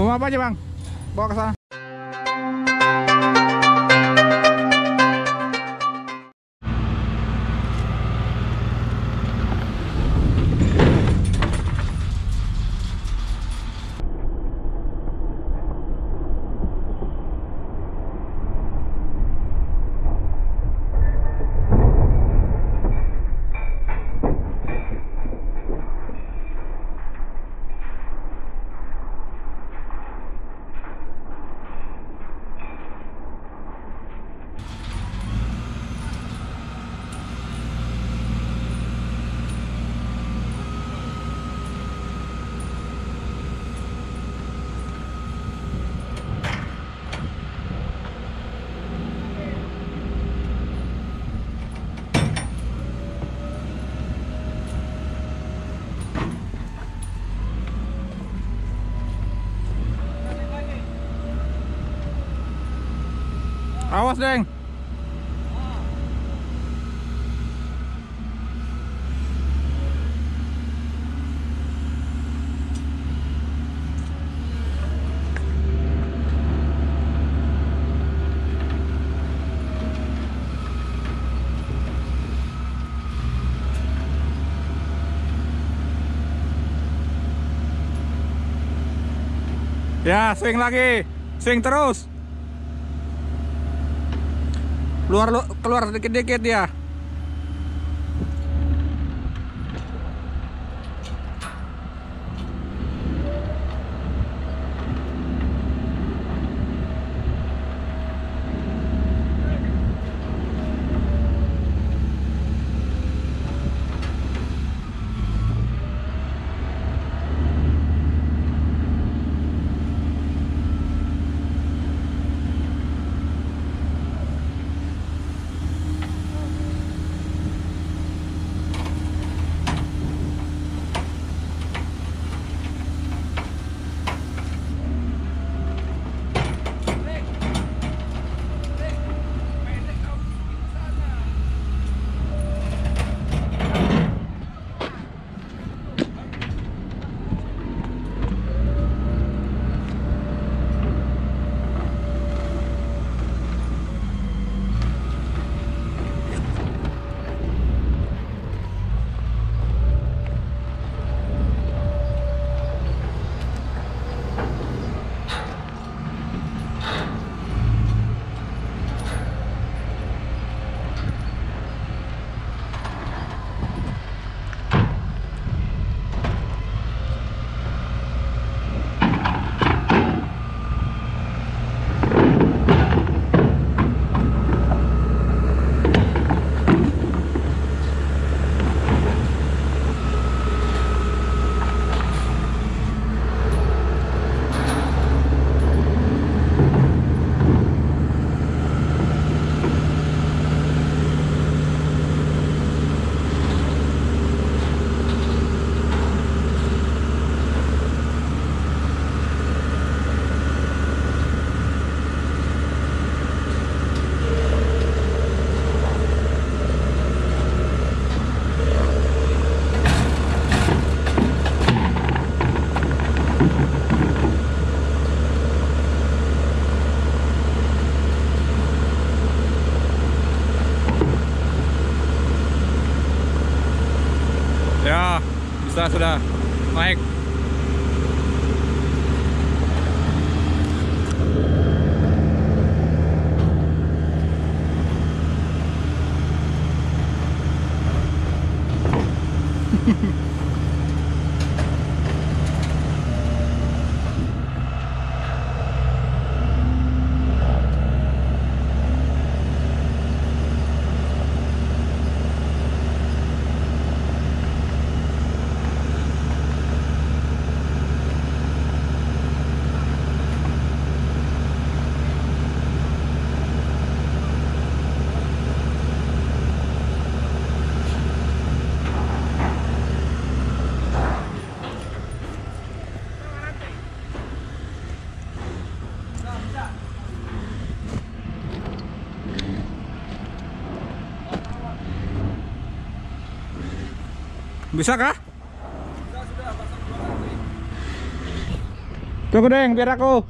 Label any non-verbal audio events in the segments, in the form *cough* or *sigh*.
Mau apa aja bang? Bawa ke sana. Awas, Deng. Ya, swing lagi. Swing terus. Keluar lu keluar dikit-dikit ya. Ja, vi starter der. Mike. Bisa sudah naik. Bisa kah? Tunggu deng, biar aku.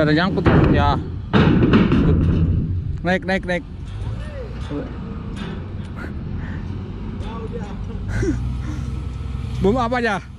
Saya ada nyangkut ya. Naik naik naik. Bum *laughs* apa aja?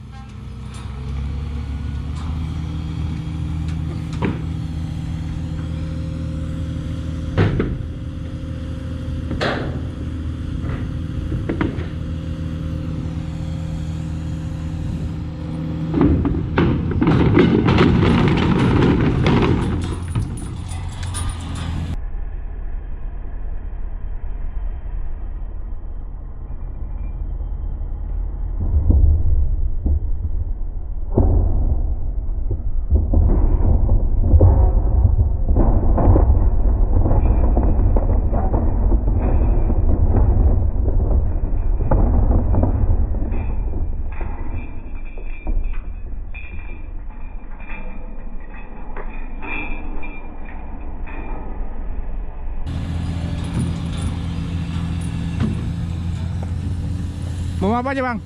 Bum apa aja bang?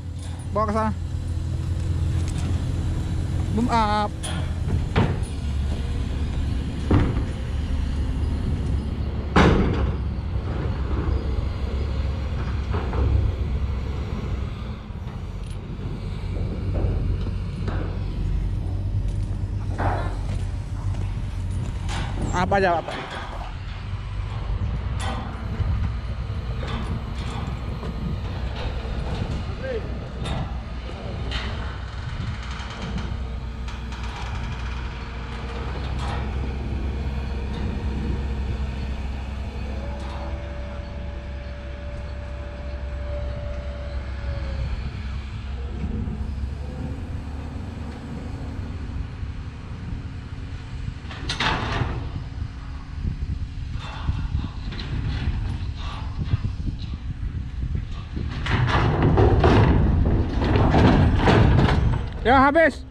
Bawa ke sana. Bum up. Apa aja apa? Ya habis.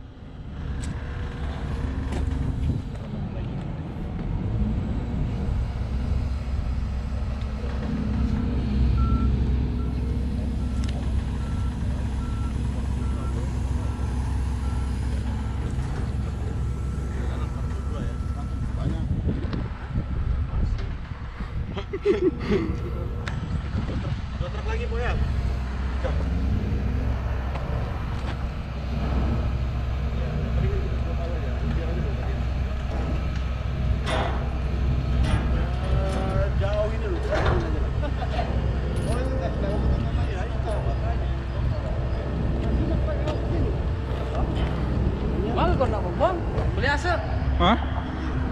Dua *laughs*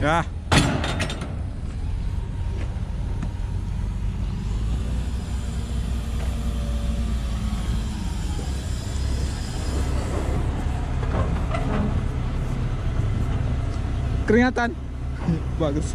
Ya. Keringatan. Bagus.